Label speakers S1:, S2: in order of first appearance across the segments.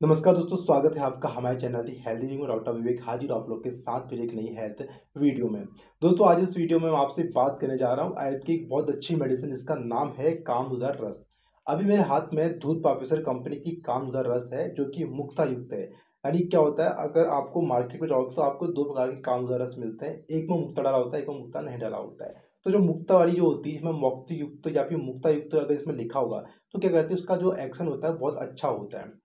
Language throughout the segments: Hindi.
S1: नमस्कार दोस्तों, स्वागत है आपका हमारे channel the healthy living doctor Vivek हाजिर आप लोग के साथ फिर एक नई हेल्थ वीडियो में। दोस्तों, आज इस वीडियो में मैं आपसे बात करने जा रहा हूँ। आयुर्वेद की एक बहुत अच्छी मेडिसिन जिसका नाम है कामदुदर रस। अभी मेरे हाथ में दूध पापेसर कंपनी की कामदुदर रस है, जो कि मुक्ता युक्त है। यानी क्या होता है, अगर आपको मार्केट में जाओगे तो आपको दो प्रकार के कामदुदर रस मिलते हैं। एक में मुक्ता डाला होता है, एक में मुक्ता नहीं डाला होता है। तो जो मुक्ता वाली जो होती है, इसमें मुक्ति युक्त या फिर मुक्ता युक्त अगर इसमें लिखा होगा तो क्या करते हैं, उसका जो एक्शन होता है, बहुत अच्छा होता है।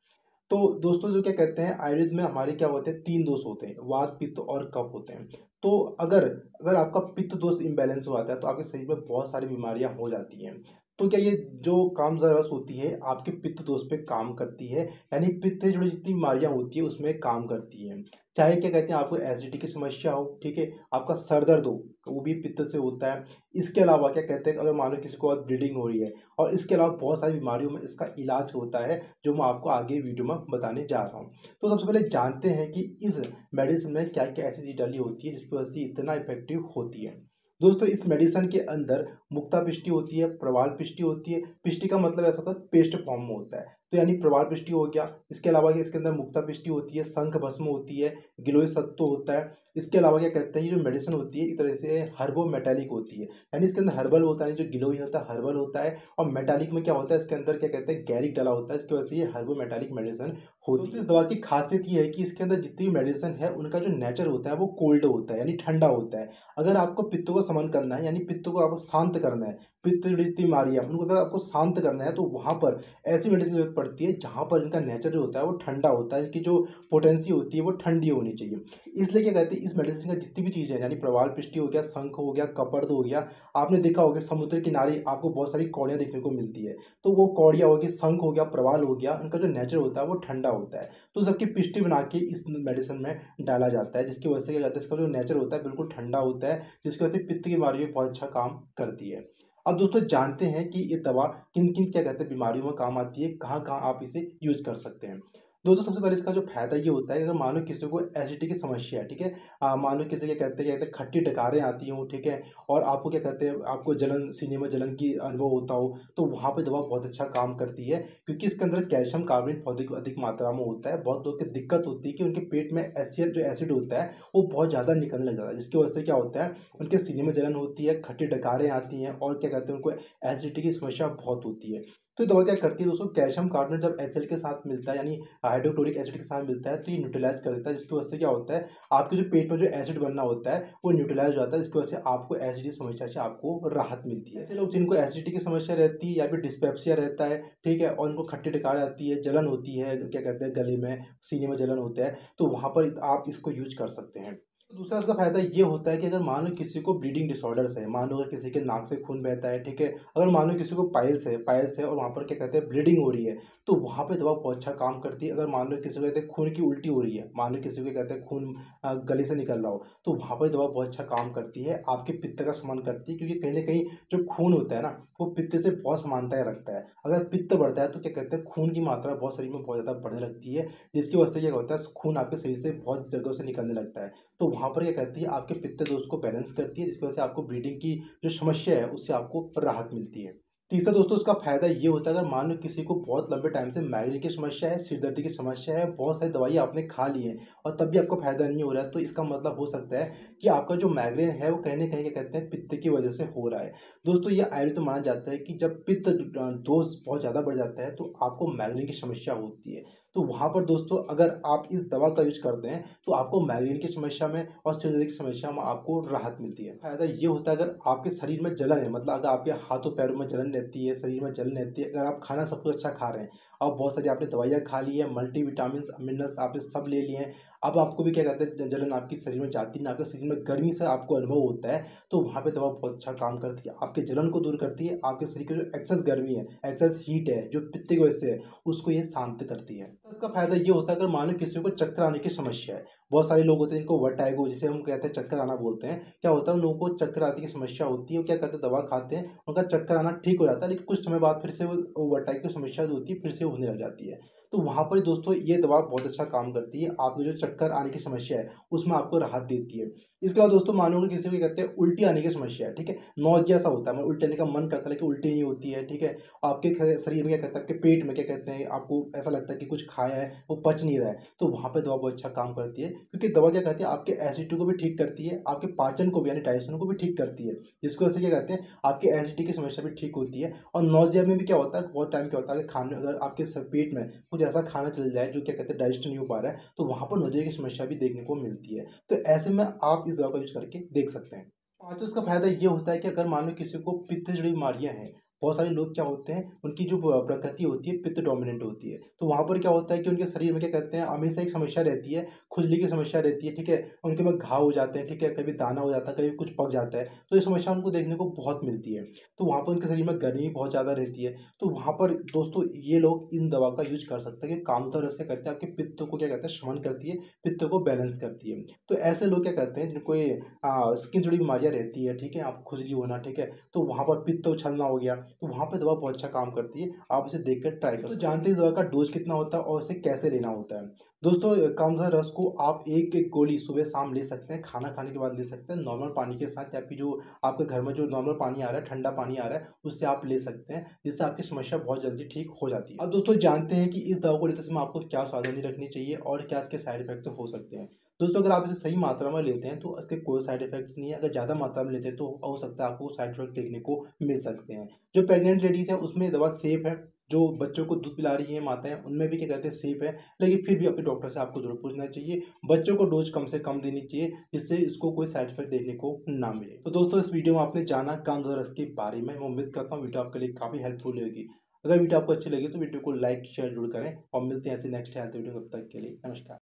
S1: तो दोस्तों जो क्या कहते हैं, आयुर्वेद में हमारे क्या होते हैं, तीन दोष होते हैं, वात, पित्त और कप होते हैं। तो अगर अगर आपका पित्त दोष इम्बैलेंस हो जाता है तो आपके शरीर में बहुत सारी बीमारियाँ हो जाती हैं। तो क्या ये जो काम रस होती है, आपके पित्त दोष पे काम करती है? यानी पित्त से जुड़ी जितनी बीमारियाँ होती है, उसमें काम करती है। चाहे क्या कहते हैं, आपको एसिडिटी की समस्या हो, ठीक है? आपका सर दर्द हो, वो भी पित्त से होता है। इसके अलावा क्या कहते हैं, अगर मान लो किसी को और ब्लीडिंग हो रही है, और इसके अलावा बहुत सारी बीमारियों में इसका इलाज होता है, जो मैं आपको आगे वीडियो में बताने जा रहा हूँ। तो सबसे पहले जानते हैं कि इस मेडिसिन में क्या क्या ऐसी चीज़ डाली होती है, जिसकी वजह से इतना इफ़ेक्टिव होती है। दोस्तों, इस मेडिसन के अंदर मुक्ता पिष्टि होती है, प्रवाल पिष्टि होती है। पिष्टि का मतलब ऐसा होता है, पेस्ट फॉर्म में होता है। तो यानी प्रवाल पृष्टि हो गया। इसके अलावा इसके अंदर मुक्ता पृष्टि होती है, शंख भस्म होती है, गिलोय सत्व होता है। इसके अलावा क्या कहते हैं, ये जो मेडिसिन होती है, इस तरह से हर्बो मेटालिक होती है। यानी इसके अंदर हर्बल होता है जो गिलोई होता है हर्बल होता है और मेटालिक में क्या होता है, इसके अंदर क्या कहते हैं गैरिक डला होता है। इसकी वजह से ये हर्बो मेटालिक मेडिसिन होती है। इस दवा की खासियत ये है कि इसके अंदर जितनी भी मेडिसिन है, उनका जो नेचर होता है, वो कोल्ड होता है, यानी ठंडा होता है। अगर आपको पित्तों को समन करना है, यानी पित्तों को आपको शांत करना है, पित्त बीमारियाँ उनको अगर आपको शांत करना है तो वहाँ पर ऐसी मेडिसिन पड़ती है, जहाँ पर इनका नेचर जो होता है वो ठंडा होता है इनकी जो पोटेंसी होती है वो ठंडी होनी चाहिए। इसलिए क्या कहते हैं, इस मेडिसिन का जितनी भी चीज़ें यानी प्रवाल पृष्टि हो गया, शंख हो गया, कपर्द हो गया, आपने देखा होगा समुद्र किनारे आपको बहुत सारी कौड़ियाँ देखने को मिलती है। तो वो कौड़िया होगी शंख हो गया, प्रवाल हो गया उनका जो नेचर होता है वो ठंडा होता है। तो सबकी पिष्टि बना के इस मेडिसिन में डाला जाता है, जिसकी वजह से क्या कहते हैं, इसका जो नेचर होता है बिल्कुल ठंडा होता है, जिसकी वजह से पित्त की बीमारी बहुत अच्छा काम करती है। अब दोस्तों जानते हैं कि ये दवा किन किन क्या कहते हैं बीमारियों में काम आती है कहाँ कहाँ आप इसे यूज़ कर सकते हैं। दोस्तों, सबसे पहले इसका जो फ़ायदा ये होता है कि अगर मान किसी को एसिडिटी की समस्या है, ठीक है? मान किसी क्या कहते हैं कहते हैं खट्टी डकारें आती हों, ठीक है? और आपको क्या कहते हैं, आपको जलन सीने में जलन की अनुभव होता हो तो वहाँ पे दवा बहुत अच्छा काम करती है, क्योंकि इसके अंदर कैल्शियम कार्बोनेट बहुत अधिक मात्रा में होता है। बहुत लोग की दिक्कत होती है कि उनके पेट में एसिड जो एसिड होता है, वो बहुत ज़्यादा निकलने लग जाता है, जिसकी वजह से क्या होता है, उनके सीने में जलन होती है, खट्टी डकारें आती हैं और क्या कहते हैं, उनको एसिडिटी की समस्या बहुत होती है। तो दवा क्या करती है दोस्तों कैल्शियम कार्बोनेट जब एच के साथ मिलता है यानी हाइड्रोक्लोरिक एसिड के साथ मिलता है तो ये न्यूट्रलाइज कर देता है जिसकी वजह से क्या होता है आपके जो पेट में जो एसिड बनना होता है वो न्यूट्रलाइज हो जाता है जिसकी वजह से आपको एसिडी समस्या से आपको राहत मिलती है। ऐसे लोग जिनको एसिडिटी की समस्या रहती है या फिर डिस्पेप्सिया रहता है ठीक है और उनको खट्टी टिकार आती है जलन होती है क्या कहते हैं गले में सीने में जलन होता है तो वहाँ पर आप इसको यूज़ कर सकते हैं। दूसरा इसका फ़ायदा ये होता है कि अगर मान लो किसी को ब्लीडिंग डिसऑर्डर्स है, मान लो अगर किसी के नाक से खून बहता है, ठीक है? अगर मान लो किसी को पाइल्स है पाइल्स है और वहाँ पर क्या कहते हैं ब्लीडिंग हो रही है तो वहाँ पे दवा बहुत अच्छा काम करती है। अगर मान लो किसी को कहते हैं खून की उल्टी हो रही है, मान लो किसी को कहते हैं खून गले से निकल रहा हो तो वहाँ पर दवा बहुत अच्छा काम करती है, आपके पित्त का समान करती है, क्योंकि कहीं ना कहीं जो खून होता है ना, वो पित्त से बहुत समानताएँ रखता है। अगर पित्त बढ़ता है तो क्या कहते हैं, खून की मात्रा बहुत शरीर में बहुत ज़्यादा बढ़ने लगती है, जिसकी वजह से क्या होता है, खून आपके शरीर से बहुत जगह से निकलने लगता है। तो वहाँ पर क्या कहती है, आपके पित्त दोष को बैलेंस करती है, जिसकी वजह से आपको ब्लीडिंग की जो समस्या है, उससे आपको राहत मिलती है। तीसरा दोस्तों इसका फ़ायदा ये होता है, अगर मान लो किसी को बहुत लंबे टाइम से माइग्रेन की समस्या है, सिर सिरदर्दी की समस्या है, बहुत सारी दवाई आपने खा ली है और तब भी आपको फ़ायदा नहीं हो रहा है तो इसका मतलब हो सकता है कि आपका जो माइग्रेन है, वो कहीं ना कहीं क्या कहते हैं, पित्त की वजह से हो रहा है। दोस्तों, ये आयुर्वेद तो माना जाता है कि जब पित्त दोष बहुत ज़्यादा बढ़ जाता है तो आपको माइग्रेन की समस्या होती है। तो वहाँ पर दोस्तों अगर आप इस दवा का यूज़ करते हैं तो आपको माइग्रेन की समस्या में और सिर की समस्या में आपको राहत मिलती है। फ़ायदा ये होता है अगर आपके शरीर में जलन है मतलब अगर आपके हाथों पैरों में जलन रहती है, शरीर में जलन रहती है, अगर आप खाना सब कुछ अच्छा खा रहे हैं, और बहुत सारी आपने दवाइयाँ खा ली है मल्टी विटामिन मिनरल्स आपने सब ले लिए हैं अब आपको भी क्या कहते हैं, जलन आपकी शरीर में जाती है आपके शरीर में गर्मी से आपको अनुभव होता है तो वहाँ पे दवा बहुत अच्छा काम करती है। आपके जलन को दूर करती है, आपके शरीर की जो एक्सेस गर्मी है एक्सेस हीट है, जो पित्त की वजह से है, उसको ये शांत करती है। तो इसका फ़ायदा ये होता है, अगर मानो किसी को चक्कर आने की समस्या है, बहुत सारे लोग होते हैं, जिनको वटाइगो जिसे हम कहते हैं चक्कर आना बोलते हैं, क्या होता है, उन लोगों को चक्कर आने की समस्या होती है क्या करते हैं, दवा खाते हैं, उनका चक्कर आना ठीक हो जाता है, लेकिन कुछ समय बाद फिर से वो वटाइगो की समस्या होती है, फिर से होने लग जाती है। तो वहाँ पर दोस्तों ये दवा बहुत अच्छा काम करती है। आपकी जो चक्कर आने की समस्या है, उसमें आपको राहत देती है। इसके अलावा दोस्तों मान लो किसी को कहते हैं, उल्टी आने की समस्या है, ठीक है? नौज जैसा होता है मतलब उल्टी आने का मन करता है, लेकिन उल्टी नहीं होती है, ठीक है? आपके शरीर में क्या कहता है, आपके पेट में क्या कहते हैं, आपको ऐसा लगता है कि कुछ खाया है, वो पच नहीं रहा है तो वहाँ पर दवा बहुत अच्छा काम करती है, क्योंकि दवा क्या कहती है, आपके एसिडिटी को भी ठीक करती है, आपके पाचन को भी, यानी डाइजेशन को भी ठीक करती है, जिसको वजह से क्या कहते हैं, आपके एसिडिटी की समस्या भी ठीक होती है। और नौजिया में भी क्या होता है, बहुत टाइम क्या होता है कि खाने अगर आपके पेट में कुछ ऐसा खाना चल जाए जो क्या कहते हैं डाइजेस्ट नहीं हो पा रहा है तो वहाँ पर नोजे की समस्या भी देखने को मिलती है। तो ऐसे में आप इस दवा का यूज़ करके देख सकते हैं। पाँचों इसका फ़ायदा ये होता है कि अगर मान लो किसी को पित्त जड़ी बीमारियाँ हैं बहुत सारे लोग क्या होते हैं, उनकी जो प्रकृति होती है, पित्त डोमिनेंट होती है। तो वहाँ पर क्या होता है कि उनके शरीर में क्या कहते हैं, हमेशा एक समस्या रहती है, खुजली की समस्या रहती है, ठीक है? उनके में घाव हो जाते हैं, ठीक है? कभी दाना हो जाता है, कभी कुछ पक जाता है तो ये समस्या उनको देखने को बहुत मिलती है। तो वहाँ पर उनके शरीर में गर्मी बहुत ज़्यादा रहती है। तो वहाँ पर दोस्तों ये लोग इन दवा का यूज़ कर सकते हैं कि कामतर रस करते हैं, आपके पित्त को क्या कहते हैं, शमन करती है, पित्त को बैलेंस करती है। तो ऐसे लोग क्या कहते हैं, जिनको ये स्किन जुड़ी बीमारियाँ रहती है, ठीक है? आप खुजली होना, ठीक है? तो वहाँ पर पित्त उछलना हो गया तो वहाँ पर दवा बहुत अच्छा काम करती है। आप इसे देख कर ट्राई कर तो जानते हैं। दवा का डोज कितना होता है और इसे कैसे लेना होता है। दोस्तों कामधा रस को आप एक एक गोली सुबह शाम ले सकते हैं खाना खाने के बाद ले सकते हैं नॉर्मल पानी के साथ या फिर जो आपके घर में जो नॉर्मल पानी आ रहा है ठंडा पानी आ रहा है उससे आप ले सकते हैं जिससे आपकी समस्या बहुत जल्दी ठीक हो जाती है। अब दोस्तों जानते हैं कि इस दवा को लेते समय आपको क्या सावधानी रखनी चाहिए और क्या इसके साइड इफ़ेक्ट हो सकते हैं। दोस्तों, अगर आप इसे सही मात्रा में लेते हैं तो इसके कोई साइड इफेक्ट्स नहीं है। अगर ज़्यादा मात्रा में लेते हैं तो हो सकता है आपको साइड इफ़ेक्ट देखने को मिल सकते हैं। जो प्रेग्नेंट लेडीज़ हैं, उसमें दवा सेफ़ है। जो बच्चों को दूध पिला रही हैं माताएँ, उनमें भी क्या कहते हैं, सेफ़ है। लेकिन फिर भी अपने डॉक्टर से आपको ज़रूर पूछना चाहिए, बच्चों को डोज कम से कम देनी चाहिए, जिससे इसको कोई साइड इफ़ेक्ट देखने को ना मिले। तो दोस्तों, इस वीडियो में आपने जाना काम रस के बारे में। मैं उम्मीद करता हूँ, वीडियो आपके लिए काफ़ी हेल्पफुल होगी। अगर वीडियो आपको अच्छी लगी तो वीडियो को लाइक, शेयर ज़रूर करें और मिलते हैं ऐसे नेक्स्ट हेल्थ वीडियो तब तक के लिए नमस्कार।